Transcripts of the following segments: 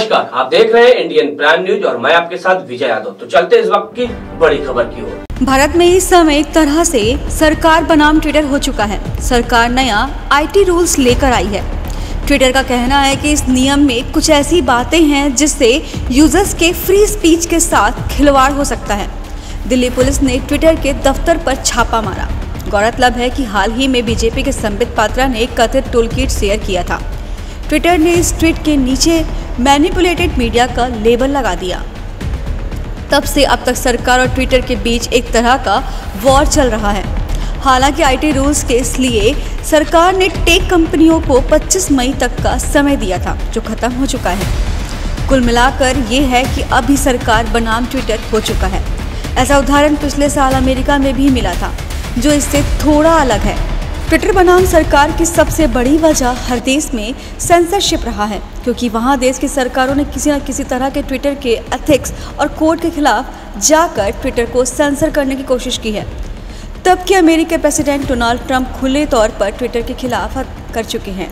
नमस्कार, आप देख रहे हैं इंडियन प्राइम न्यूज़ और मैं आपके साथ विजय यादव। तो चलते इस वक्त की बड़ी खबर की ओर। भारत में इस समय एक तरह से सरकार बनाम ट्विटर हो चुका है। सरकार नया आईटी रूल्स लेकर आई है। ट्विटर का कहना है कि इस नियम में कुछ ऐसी बातें हैं जिससे यूज़र्स के फ्री स्पीच के साथ खिलवाड़ हो सकता है। दिल्ली पुलिस ने ट्विटर के दफ्तर पर छापा मारा। गौरतलब है कि हाल ही में बीजेपी के संबित पात्रा ने कथित टूल किट शेयर किया था। ट्विटर ने इस ट्वीट के नीचे मैनिपुलेटेड मीडिया का लेबल लगा दिया। तब से अब तक सरकार और ट्विटर के बीच एक तरह का वॉर चल रहा है। हालाँकि आईटी रूल्स के इसलिए सरकार ने टेक कंपनियों को 25 मई तक का समय दिया था, जो खत्म हो चुका है। कुल मिलाकर ये है कि अभी सरकार बनाम ट्विटर हो चुका है। ऐसा उदाहरण पिछले साल अमेरिका में भी मिला था, जो इससे थोड़ा अलग है। ट्विटर बनाम सरकार की सबसे बड़ी वजह हर देश में सेंसरशिप रहा है, क्योंकि वहाँ देश की सरकारों ने किसी न किसी तरह के ट्विटर के एथिक्स और कोड के खिलाफ जाकर ट्विटर को सेंसर करने की कोशिश की है। तब के अमेरिकी प्रेसिडेंट डोनाल्ड ट्रंप खुले तौर पर ट्विटर के खिलाफ कर चुके हैं।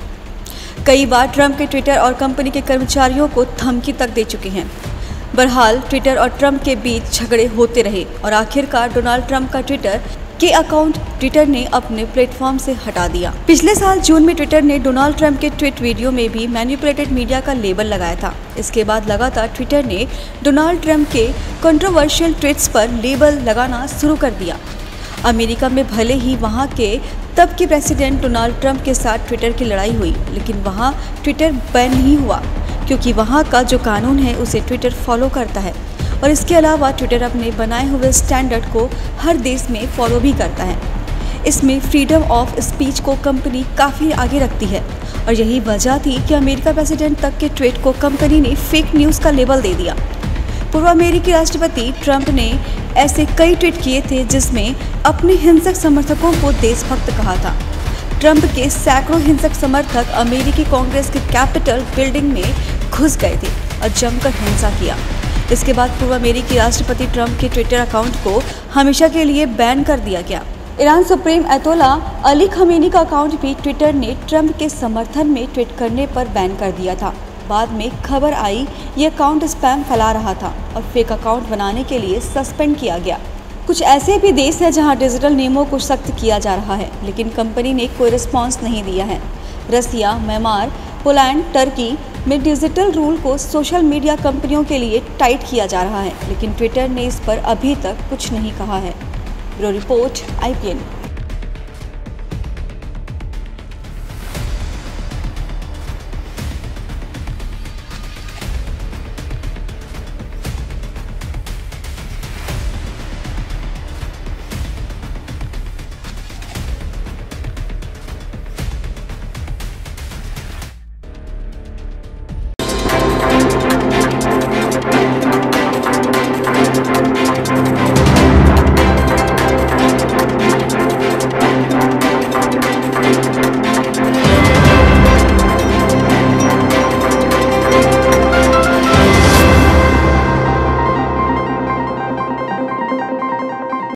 कई बार ट्रंप के ट्विटर और कंपनी के कर्मचारियों को धमकी तक दे चुके हैं। बहरहाल, ट्विटर और ट्रंप के बीच झगड़े होते रहे और आखिरकार डोनाल्ड ट्रंप का ट्विटर के अकाउंट ट्विटर ने अपने प्लेटफॉर्म से हटा दिया। पिछले साल जून में ट्विटर ने डोनाल्ड ट्रंप के ट्वीट वीडियो में भी मैन्युपुलेटेड मीडिया का लेबल लगाया था। इसके बाद लगातार ट्विटर ने डोनाल्ड ट्रंप के कंट्रोवर्शियल ट्वीट्स पर लेबल लगाना शुरू कर दिया। अमेरिका में भले ही वहाँ के तब के प्रेसिडेंट डोनाल्ड ट्रंप के साथ ट्विटर की लड़ाई हुई, लेकिन वहाँ ट्विटर बैन नहीं हुआ, क्योंकि वहाँ का जो कानून है उसे ट्विटर फॉलो करता है। और इसके अलावा ट्विटर अपने बनाए हुए स्टैंडर्ड को हर देश में फॉलो भी करता है। इसमें फ्रीडम ऑफ़ स्पीच को कंपनी काफ़ी आगे रखती है और यही वजह थी कि अमेरिका प्रेसिडेंट तक के ट्वीट को कंपनी ने फेक न्यूज़ का लेबल दे दिया। पूर्व अमेरिकी राष्ट्रपति ट्रंप ने ऐसे कई ट्वीट किए थे जिसमें अपने हिंसक समर्थकों को देशभक्त कहा था। ट्रंप के सैकड़ों हिंसक समर्थक अमेरिकी कांग्रेस के कैपिटल बिल्डिंग में घुस गए थे और जमकर हिंसा किया। इसके बाद पूर्व अमेरिकी राष्ट्रपति ट्रंप के ट्विटर अकाउंट को हमेशा के लिए बैन कर दिया गया। ईरान सुप्रीम अतोला अली खमेनी का अकाउंट भी ट्विटर ने ट्रंप के समर्थन में ट्वीट करने पर बैन कर दिया था। बाद में खबर आई, ये अकाउंट स्पैम फैला रहा था और फेक अकाउंट बनाने के लिए सस्पेंड किया गया। कुछ ऐसे भी देश हैं जहाँ डिजिटल नियमों को सख्त किया जा रहा है, लेकिन कंपनी ने कोई रिस्पांस नहीं दिया है। रसिया, म्यांमार, पोलैंड, टर्की में डिजिटल रूल को सोशल मीडिया कंपनियों के लिए टाइट किया जा रहा है, लेकिन ट्विटर ने इस पर अभी तक कुछ नहीं कहा है। ब्यूरो रिपोर्ट आई